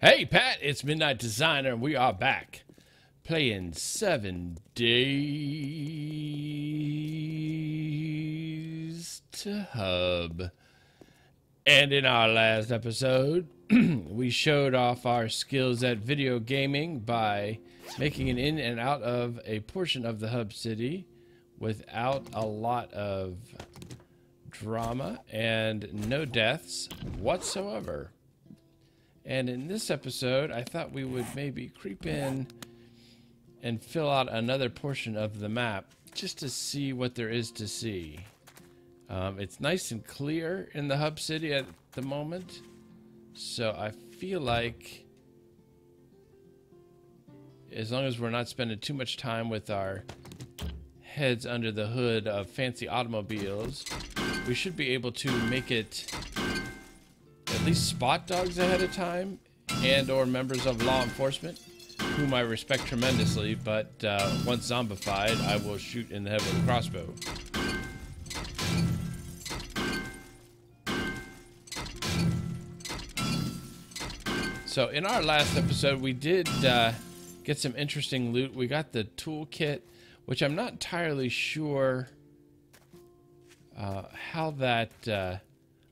Hey, Pat, it's Midnight Designer, and we are back playing Seven Days to Hub. And in our last episode, we showed off our skills at video gaming by making it in and out of a portion of the hub city without a lot of drama and no deaths whatsoever. And in this episode, I thought we would maybe creep in and fill out another portion of the map just to see what there is to see. Um, it's nice and clear in the hub city at the moment. So I feel like as long as we're not spending too much time with our heads under the hood of fancy automobiles, we should be able to make it least spot dogs ahead of time and or members of law enforcement whom I respect tremendously, but uh, once zombified, I will shoot in the head with a crossbow. So in our last episode, we did uh, get some interesting loot. We got the toolkit, which I'm not entirely sure uh, how that...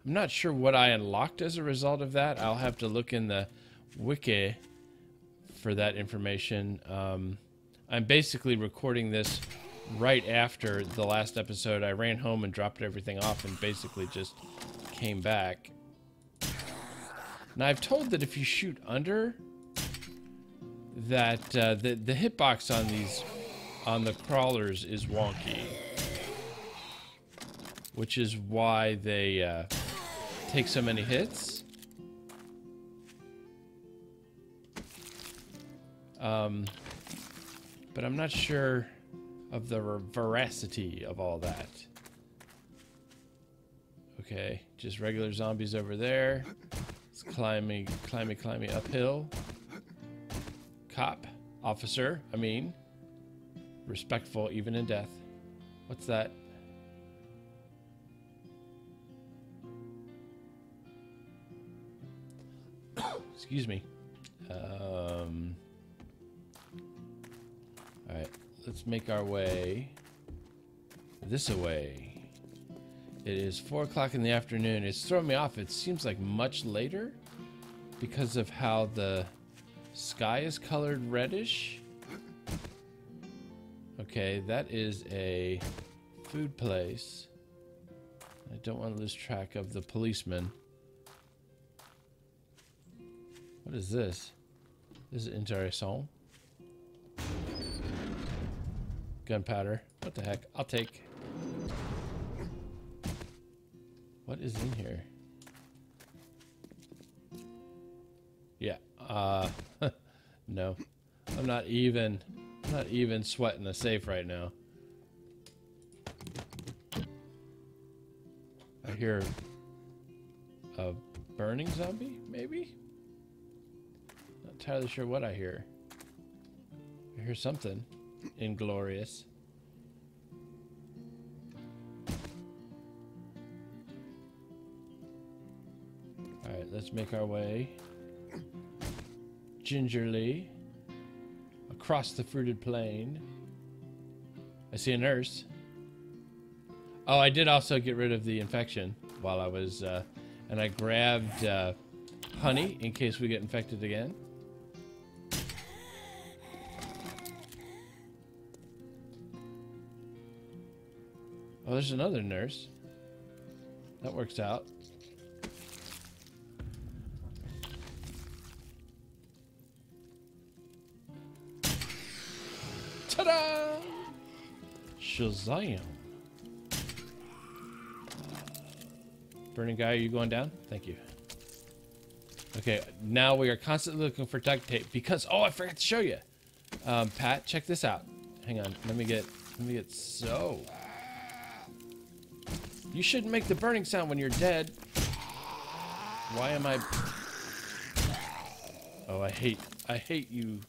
I'm not sure what I unlocked as a result of that. I'll have to look in the wiki for that information. Um, I'm basically recording this right after the last episode. I ran home and dropped everything off and basically just came back. Now I've told that if you shoot under, that uh, the the hitbox on these on the crawlers is wonky, which is why they uh, take so many hits. Um, but I'm not sure of the veracity of all that. Okay, just regular zombies over there. It's climbing, climbing, climbing uphill. Cop, officer, I mean, respectful even in death. What's that? Excuse me. Um, all right, let's make our way this away. It is 4 o'clock in the afternoon. It's throwing me off. It seems like much later because of how the sky is colored reddish. Okay, that is a food place. I don't want to lose track of the policeman. What is this? This is intéressant. Gunpowder. What the heck? I'll take. What is in here? Yeah. Uh, no. I'm not even, I'm not even sweating the safe right now. I hear a burning zombie, maybe? Not entirely sure what I hear. I hear something inglorious. Alright, let's make our way gingerly across the fruited plain. I see a nurse. Oh, I did also get rid of the infection while I was, uh, and I grabbed uh, honey in case we get infected again. Oh, there's another nurse. That works out. Ta-da! Shazam. Burning guy, are you going down? Thank you. Okay, now we are constantly looking for duct tape because, oh, I forgot to show you. Um, Pat, check this out. Hang on, let me get, let me get so. You shouldn't make the burning sound when you're dead. Why am I... Oh, I hate, I hate you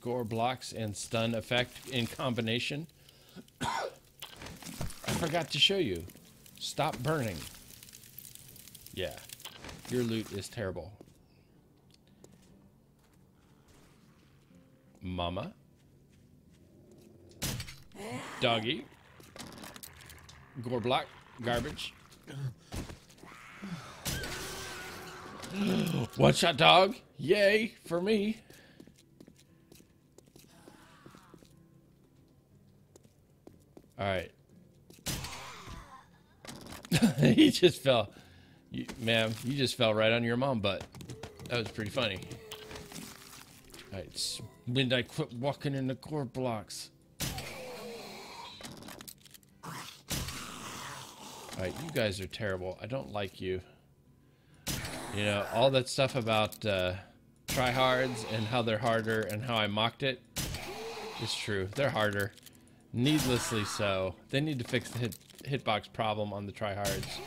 gore blocks and stun effect in combination. I forgot to show you. Stop burning. Yeah. Your loot is terrible. Mama. Doggy. Gore block. Garbage. One shot dog. Yay for me. All right. he just fell. You, ma'am, you just fell right on your mom butt. That was pretty funny. All right, i quit walking in the gore blocks. You guys are terrible. I don't like you. You know, all that stuff about uh, tryhards and how they're harder and how I mocked it is true. They're harder. Needlessly so. They need to fix the hit hitbox problem on the tryhards.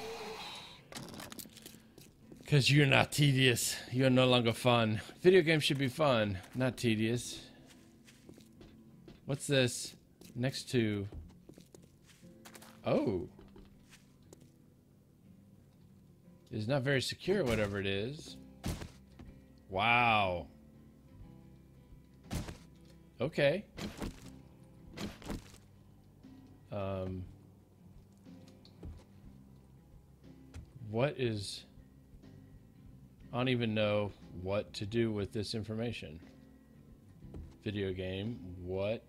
Because you're not tedious. You're no longer fun. Video games should be fun, not tedious. What's this? Next to... Oh. It's not very secure, whatever it is. Wow. Okay. Um... What is... I don't even know what to do with this information. Video game. What?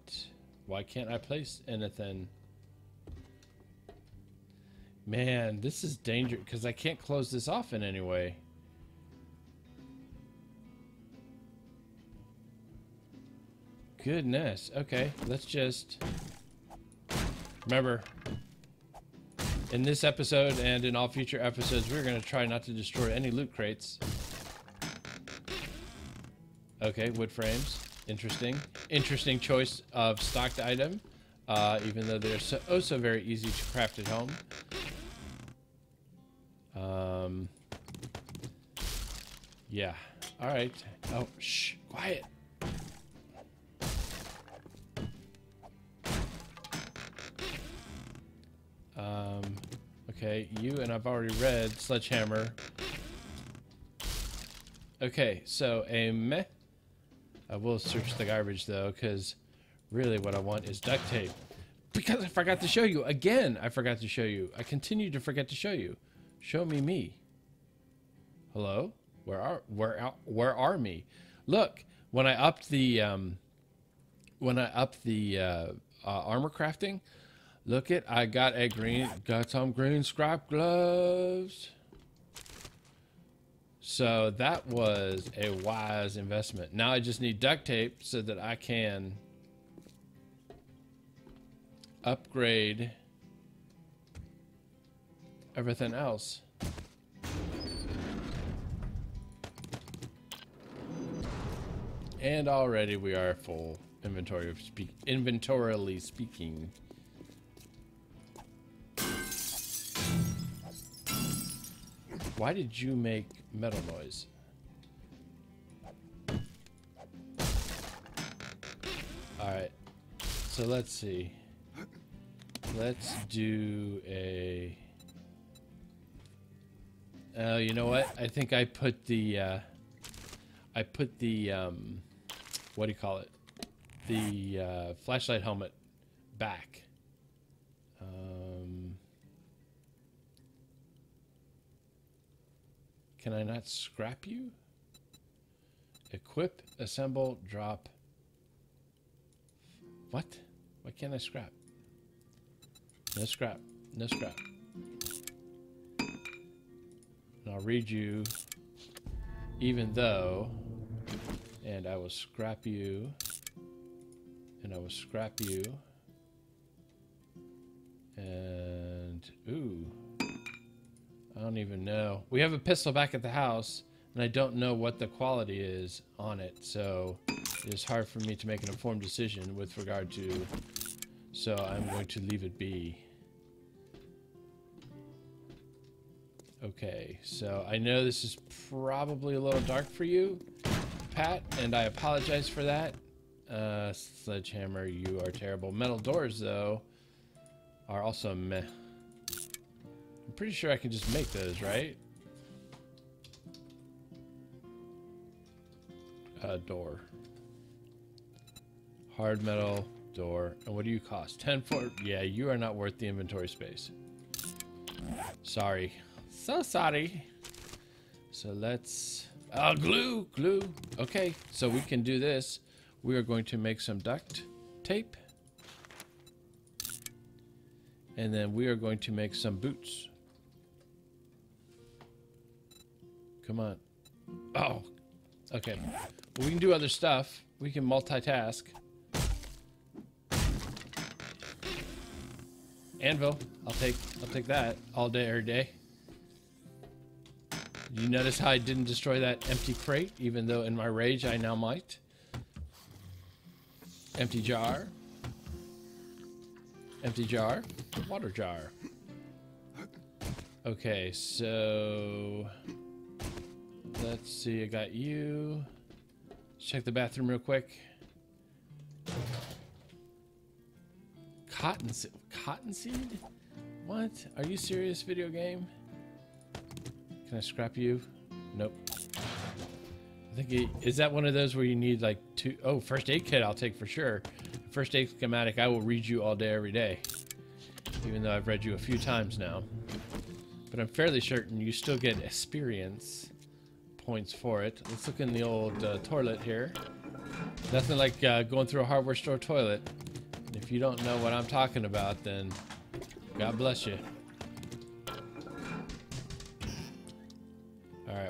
Why can't I place anything? Man, this is dangerous because I can't close this off in any way. Goodness. Okay, let's just... Remember, in this episode and in all future episodes, we're going to try not to destroy any loot crates. Okay, wood frames. Interesting. Interesting choice of stocked item, uh, even though they're so, oh so very easy to craft at home. Um, yeah. All right. Oh, shh. Quiet. Um, okay, you and I've already read Sledgehammer. Okay, so a meh. I will search the garbage though, because really what I want is duct tape. Because I forgot to show you. Again, I forgot to show you. I continue to forget to show you. Show me me. Hello? Where are where are, where are me? Look, when I upped the um, when I upped the uh, uh, armor crafting, Look it, I got a green, got some green scrap gloves. So that was a wise investment. Now I just need duct tape so that I can upgrade everything else. And already we are full inventory of speak inventorially speaking. Why did you make metal noise? Alright. So let's see. Let's do a... Oh, you know what? I think I put the, uh, I put the, um, what do you call it? The, uh, flashlight helmet back. Um, Can I not scrap you? Equip, assemble, drop. What? Why can't I scrap? No scrap. No scrap. And I'll read you even though and I will scrap you and I will scrap you and ooh I don't even know. We have a pistol back at the house, and I don't know what the quality is on it, so it is hard for me to make an informed decision with regard to... So I'm going to leave it be. Okay, so I know this is probably a little dark for you, Pat, and I apologize for that. Uh, Sledgehammer, you are terrible. Metal doors, though, are also meh I'm pretty sure I can just make those, right? A door. Hard metal door. And what do you cost? 10 for... Yeah, you are not worth the inventory space. Sorry. So sorry. So let's... Oh, glue! Glue! Okay, so we can do this. We are going to make some duct tape. And then we are going to make some boots. Come on. Oh. Okay. Well, we can do other stuff. We can multitask. Anvil. I'll take I'll take that all day every day. You notice how I didn't destroy that empty crate, even though in my rage I now might? Empty jar. Empty jar. Water jar. Okay, so let's see. I got you. Let's check the bathroom real quick. Cotton cotton seed? What? Are you serious, video game? Can I scrap you? Nope. I think is that one of those where you need like two oh first aid kit I'll take for sure. First aid schematic I will read you all day every day. Even though I've read you a few times now. But I'm fairly certain you still get experience points for it. Let's look in the old uh, toilet here. Nothing like uh, going through a hardware store toilet. If you don't know what I'm talking about, then God bless you.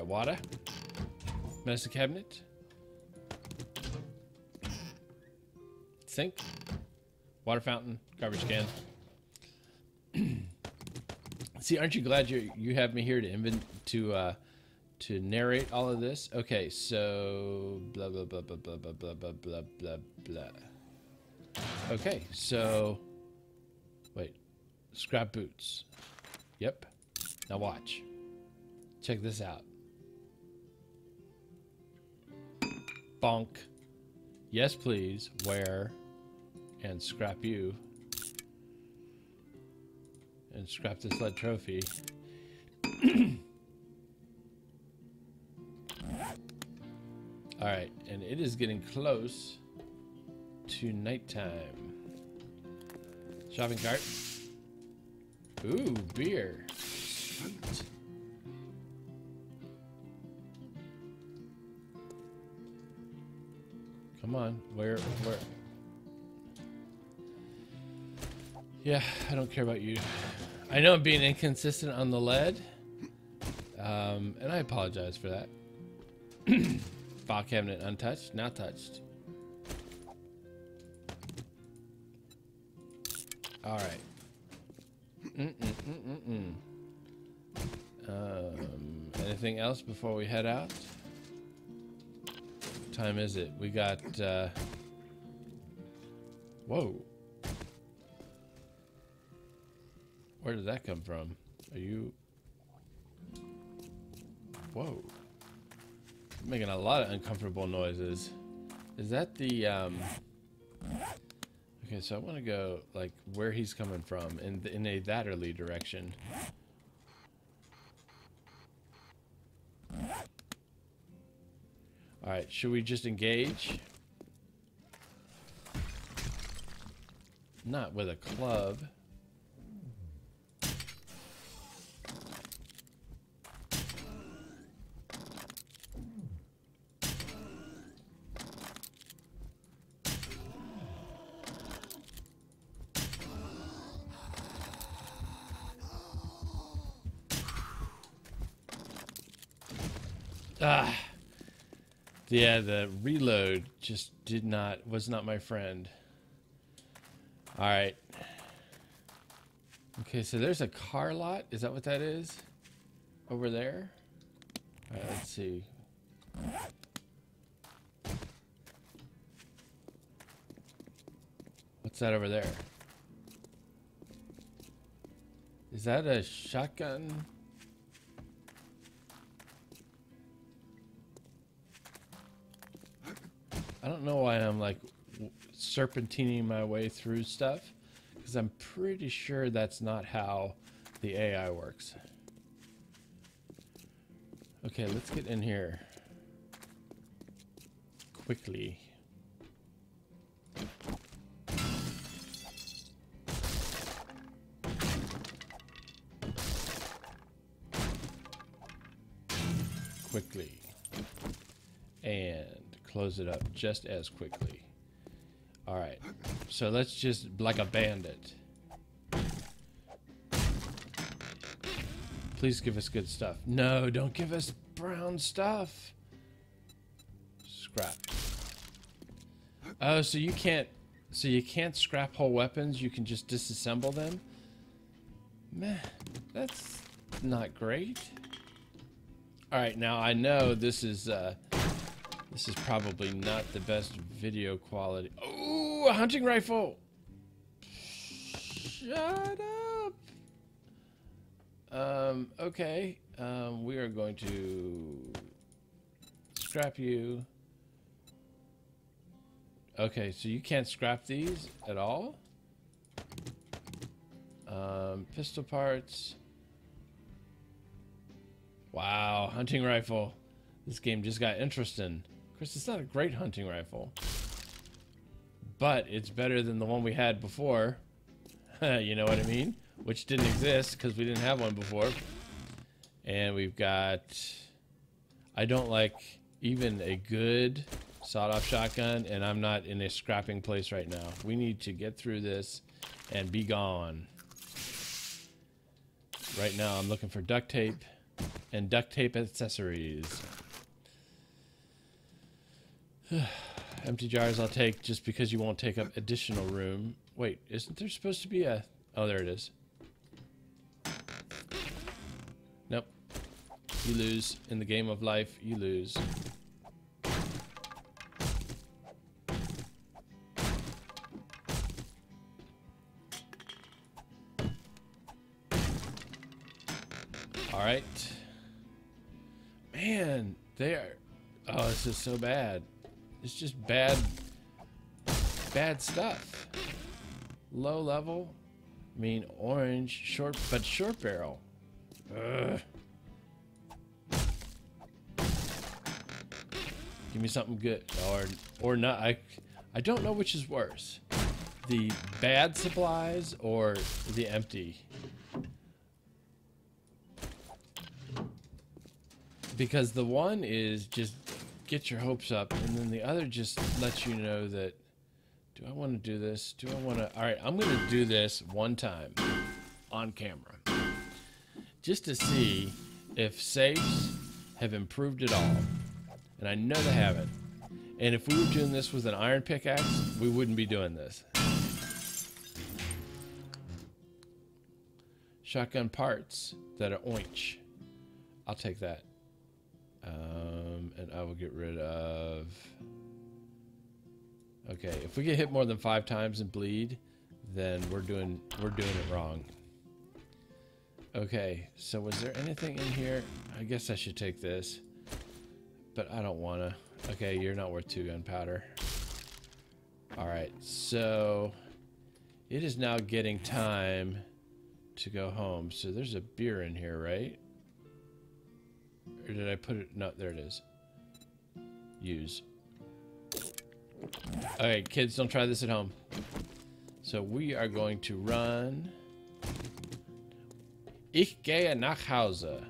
Water. Medicine cabinet. Sink. Water fountain. Garbage can. See, aren't you glad you you have me here to invent to uh, to narrate all of this? Okay, so blah blah blah blah blah blah blah blah blah blah blah. Okay, so wait, scrap boots. Yep. Now watch. Check this out. Bonk. Yes, please. Where? And scrap you. And scrap this lead trophy. Alright, and it is getting close to nighttime. Shopping cart. Ooh, beer. Come on, where, where? Yeah, I don't care about you. I know I'm being inconsistent on the lead, um, and I apologize for that. File cabinet untouched, now touched. All right. Mm -mm -mm um, anything else before we head out? Time is it? We got, uh... Whoa. Where did that come from? Are you... Whoa. I'm making a lot of uncomfortable noises. Is that the, um... Okay, so I want to go, like, where he's coming from, in, in a thatterly direction. Alright, should we just engage? Not with a club. Ah. Yeah, the reload just did not, was not my friend. All right. Okay, so there's a car lot. Is that what that is? Over there? All right, let's see. What's that over there? Is that a shotgun? I don't know why I'm like serpentining my way through stuff because I'm pretty sure that's not how the AI works. Okay, let's get in here quickly. It up just as quickly. Alright, so let's just, like a bandit. Please give us good stuff. No, don't give us brown stuff. Scrap. Oh, so you can't, so you can't scrap whole weapons, you can just disassemble them? Meh, that's not great. Alright, now I know this is, uh, this is probably not the best video quality. Oh, a hunting rifle! Shut up! Um, okay. Um, we are going to scrap you. Okay, so you can't scrap these at all? Um, pistol parts. Wow, hunting rifle. This game just got interesting. Course, it's not a great hunting rifle. But it's better than the one we had before. you know what I mean? which didn't exist because we didn't have one before. And we've got, I don't like even a good sawed-off shotgun, and I'm not in a scrapping place right now. We need to get through this and be gone. Right now, I'm looking for duct tape and duct tape accessories. Empty jars I'll take just because you won't take up additional room. Wait, isn't there supposed to be a... Oh, there it is. Nope. You lose. In the game of life, you lose. Alright. Man, they are... Oh, this is so bad. It's just bad... Bad stuff. Low level. I mean, orange, short, but short barrel. Ugh. Give me something good, or or not. I I don't know which is worse, the bad supplies or the empty. Because the one is just get your hopes up, and then the other just lets you know that. Do I want to do this? Do I want to? All right, I'm going to do this one time on camera, just to see if safes have improved at all. And I know they haven't. And if we were doing this with an iron pickaxe, we wouldn't be doing this. Shotgun parts that are oinch. I'll take that. Um, and I will get rid of... Okay, if we get hit more than five times and bleed, then we're doing we're doing it wrong. Okay, so was there anything in here? I guess I should take this but I don't want to. Okay, you're not worth two gunpowder. Alright, so it is now getting time to go home. So there's a beer in here, right? Or did I put it? No, there it is. Use. Alright, kids, don't try this at home. So we are going to run. Ich gehe nach Hause.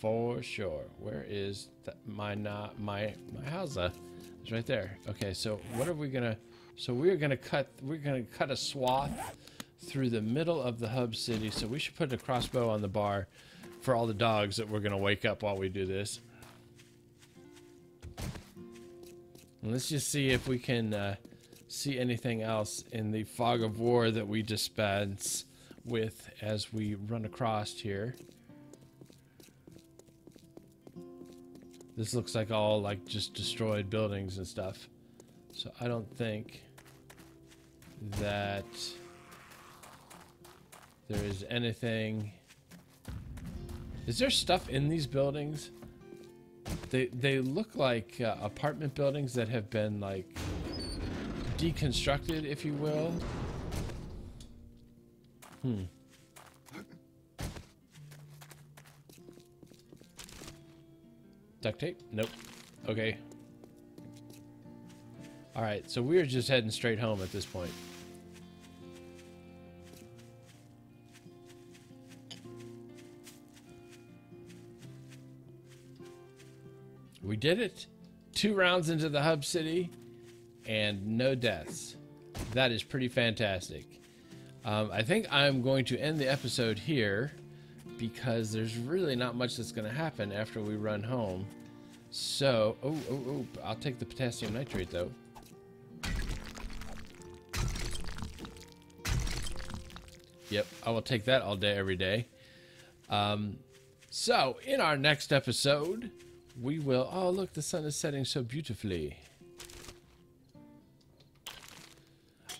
For sure. Where is my not my my house? It's right there. Okay, so what are we gonna? So we're gonna cut. We're gonna cut a swath through the middle of the hub city. So we should put a crossbow on the bar for all the dogs that we're gonna wake up while we do this. And let's just see if we can uh, see anything else in the fog of war that we dispense with as we run across here. This looks like all like just destroyed buildings and stuff. So I don't think that there is anything. Is there stuff in these buildings? They they look like uh, apartment buildings that have been like deconstructed, if you will. Hmm. Duct tape? Nope. Okay. All right, so we're just heading straight home at this point. We did it. Two rounds into the hub city and no deaths. That is pretty fantastic. Um, I think I'm going to end the episode here because there's really not much that's going to happen after we run home. So, oh, oh, oh, I'll take the potassium nitrate though. Yep, I will take that all day, every day. Um, so, in our next episode, we will... Oh, look, the sun is setting so beautifully.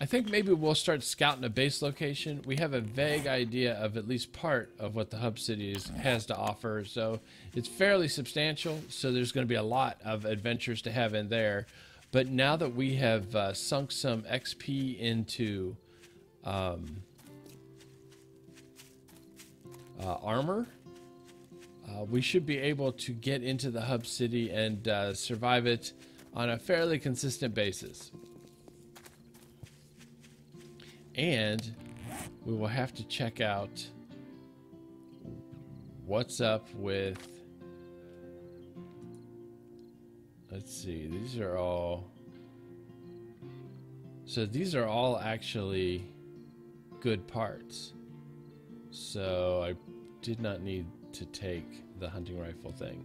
I think maybe we'll start scouting a base location. We have a vague idea of at least part of what the hub city is, has to offer. So it's fairly substantial. So there's going to be a lot of adventures to have in there. But now that we have uh, sunk some XP into um, uh, armor, uh, we should be able to get into the hub city and uh, survive it on a fairly consistent basis. And we will have to check out what's up with. Let's see, these are all. So these are all actually good parts. So I did not need to take the hunting rifle thing.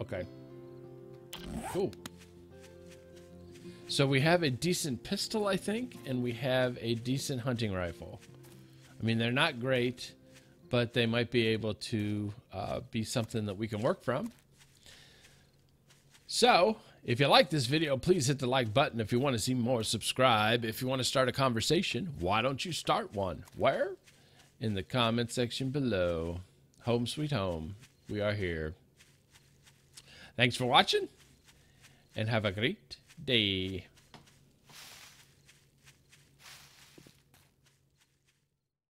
Okay. Cool. So we have a decent pistol, I think, and we have a decent hunting rifle. I mean, they're not great, but they might be able to uh, be something that we can work from. So, if you like this video, please hit the like button. If you want to see more, subscribe. If you want to start a conversation, why don't you start one? Where? In the comment section below. Home sweet home. We are here. Thanks for watching, and have a great day.